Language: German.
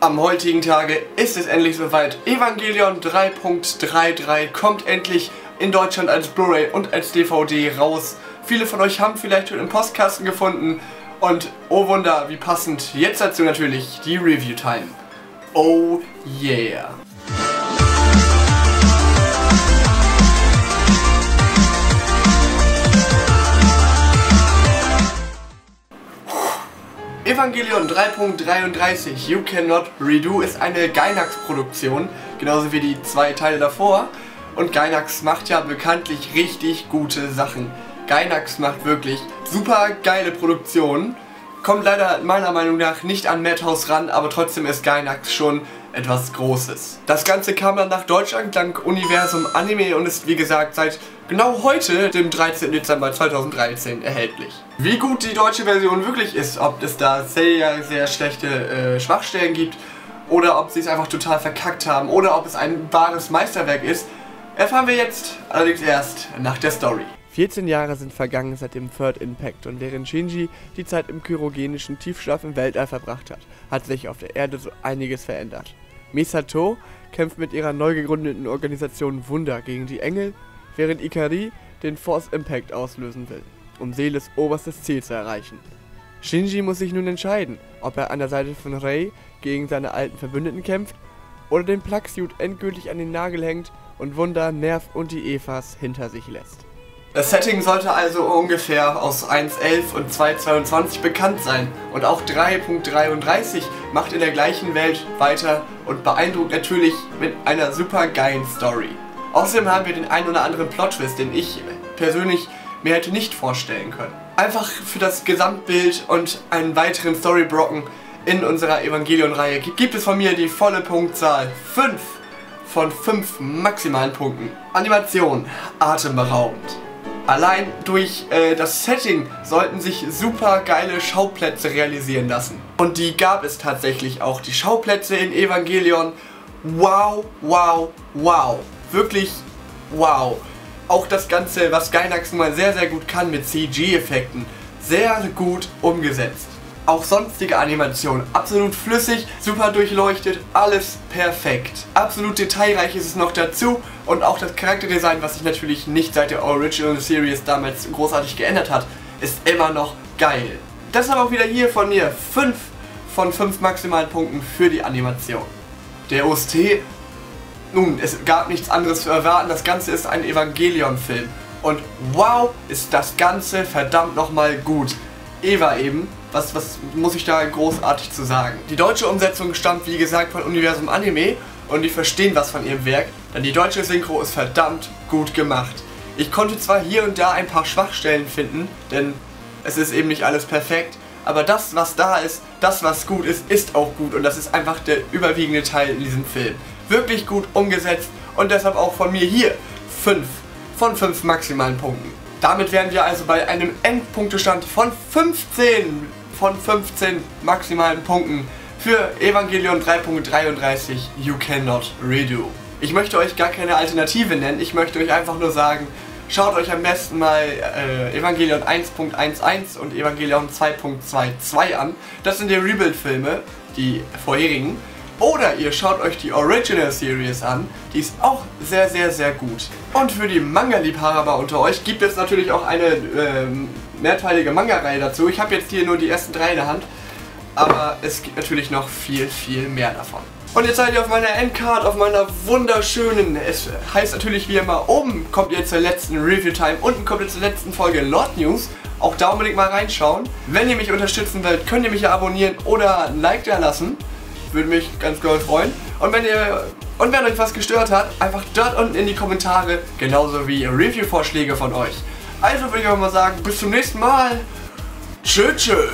Am heutigen Tage ist es endlich soweit. Evangelion 3.33 kommt endlich in Deutschland als Blu-ray und als DVD raus. Viele von euch haben vielleicht schon im Postkasten gefunden. Und oh Wunder, wie passend. Jetzt dazu natürlich die Review-Time. Oh yeah. Evangelion 3.33 You Cannot Redo ist eine Gainax-Produktion, genauso wie die zwei Teile davor. Und Gainax macht ja bekanntlich richtig gute Sachen. Gainax macht wirklich super geile Produktionen. Kommt leider meiner Meinung nach nicht an Madhouse ran, aber trotzdem ist Gainax schon etwas Großes. Das Ganze kam dann nach Deutschland dank Universum Anime und ist wie gesagt seit genau heute, dem 13. Dezember 2013, erhältlich. Wie gut die deutsche Version wirklich ist, ob es da sehr, sehr schlechte äh, Schwachstellen gibt oder ob sie es einfach total verkackt haben oder ob es ein wahres Meisterwerk ist, erfahren wir jetzt allerdings erst nach der Story. 14 Jahre sind vergangen seit dem Third Impact und während Shinji die Zeit im kyrogenischen Tiefschlaf im Weltall verbracht hat, hat sich auf der Erde so einiges verändert. Misato kämpft mit ihrer neu gegründeten Organisation Wunder gegen die Engel, während Ikari den Force Impact auslösen will, um Seeles oberstes Ziel zu erreichen. Shinji muss sich nun entscheiden, ob er an der Seite von Rei gegen seine alten Verbündeten kämpft oder den Plug-Suit endgültig an den Nagel hängt und Wunder, Nerv und die Evas hinter sich lässt. Das Setting sollte also ungefähr aus 1.11 und 2.22 bekannt sein und auch 3.33 macht in der gleichen Welt weiter und beeindruckt natürlich mit einer super geilen Story. Außerdem haben wir den einen oder anderen Plot-Twist, den ich persönlich mir hätte nicht vorstellen können. Einfach für das Gesamtbild und einen weiteren Storybrocken in unserer Evangelion-Reihe gibt es von mir die volle Punktzahl 5 von 5 maximalen Punkten. Animation, atemberaubend. Allein durch äh, das Setting sollten sich super geile Schauplätze realisieren lassen. Und die gab es tatsächlich auch. Die Schauplätze in Evangelion. Wow, wow, wow. Wirklich wow. Auch das Ganze, was Gainax nun mal sehr, sehr gut kann mit CG-Effekten. Sehr gut umgesetzt. Auch sonstige Animationen, absolut flüssig, super durchleuchtet, alles perfekt. Absolut detailreich ist es noch dazu und auch das Charakterdesign, was sich natürlich nicht seit der Original Series damals großartig geändert hat, ist immer noch geil. Deshalb auch wieder hier von mir 5 von 5 maximalen Punkten für die Animation. Der OST, nun, es gab nichts anderes zu erwarten, das Ganze ist ein Evangelion-Film. Und wow, ist das Ganze verdammt nochmal gut. Eva eben, was, was muss ich da großartig zu sagen? Die deutsche Umsetzung stammt wie gesagt von Universum Anime und die verstehen was von ihrem Werk, denn die deutsche Synchro ist verdammt gut gemacht. Ich konnte zwar hier und da ein paar Schwachstellen finden, denn es ist eben nicht alles perfekt, aber das, was da ist, das, was gut ist, ist auch gut und das ist einfach der überwiegende Teil in diesem Film. Wirklich gut umgesetzt und deshalb auch von mir hier 5 von 5 maximalen Punkten. Damit wären wir also bei einem Endpunktestand von 15 von 15 maximalen Punkten für Evangelion 3.33 You Cannot Redo. Ich möchte euch gar keine Alternative nennen, ich möchte euch einfach nur sagen, schaut euch am besten mal äh, Evangelion 1.11 und Evangelion 2.22 an. Das sind die Rebuild-Filme, die vorherigen. Oder ihr schaut euch die Original Series an, die ist auch sehr, sehr, sehr gut. Und für die Manga-Liebhaber unter euch gibt es natürlich auch eine ähm, mehrteilige Manga-Reihe dazu. Ich habe jetzt hier nur die ersten drei in der Hand, aber es gibt natürlich noch viel, viel mehr davon. Und jetzt seid ihr auf meiner Endcard, auf meiner wunderschönen, es heißt natürlich wie immer, oben kommt ihr zur letzten Review-Time, unten kommt ihr zur letzten Folge Lord News. Auch da unbedingt mal reinschauen. Wenn ihr mich unterstützen wollt, könnt ihr mich ja abonnieren oder ein Like da lassen. Würde mich ganz doll freuen. Und wenn ihr und wenn euch was gestört hat, einfach dort unten in die Kommentare, genauso wie Review-Vorschläge von euch. Also würde ich auch mal sagen, bis zum nächsten Mal. Tschö, tschö.